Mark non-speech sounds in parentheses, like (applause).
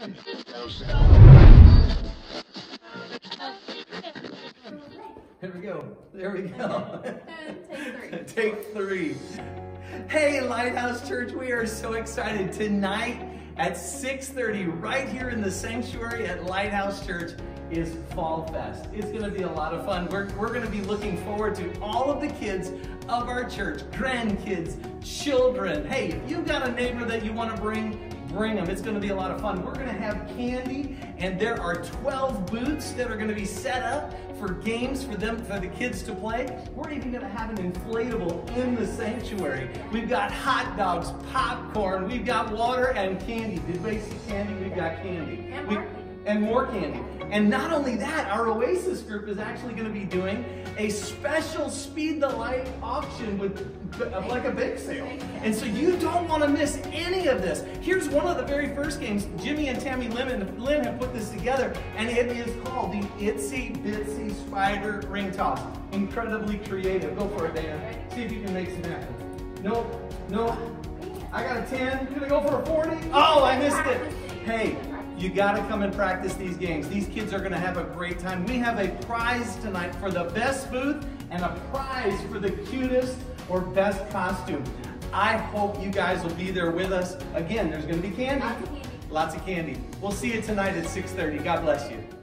Thank you. Here we go. There we go. (laughs) Take three. (laughs) Take three. Hey, Lighthouse Church, we are so excited. Tonight at 6.30, right here in the sanctuary at Lighthouse Church, is Fall Fest. It's gonna be a lot of fun. We're, we're gonna be looking forward to all of the kids of our church, grandkids, children. Hey, if you've got a neighbor that you wanna bring, bring them. It's gonna be a lot of fun. We're gonna have candy, and there are 12 booths that are gonna be set up for games for them, for the kids to play. We're even gonna have an inflatable in the sanctuary. We've got hot dogs, popcorn, we've got water and candy. Did we see candy? We've got candy. And We- and more candy. And not only that, our Oasis group is actually going to be doing a special Speed the Light auction with like a bake sale. And so you don't want to miss any of this. Here's one of the very first games. Jimmy and Tammy Lynn, have put this together, and it is called the Itsy Bitsy Spider Ring Toss. Incredibly creative. Go for it, Dan. See if you can make some happen. Nope, nope. I got a 10. Gonna go for a 40. Oh, I missed it. Hey, you gotta come and practice these games. These kids are gonna have a great time. We have a prize tonight for the best booth and a prize for the cutest or best costume. I hope you guys will be there with us. Again, there's gonna be candy. Lots of candy. Lots of candy. We'll see you tonight at 6.30. God bless you.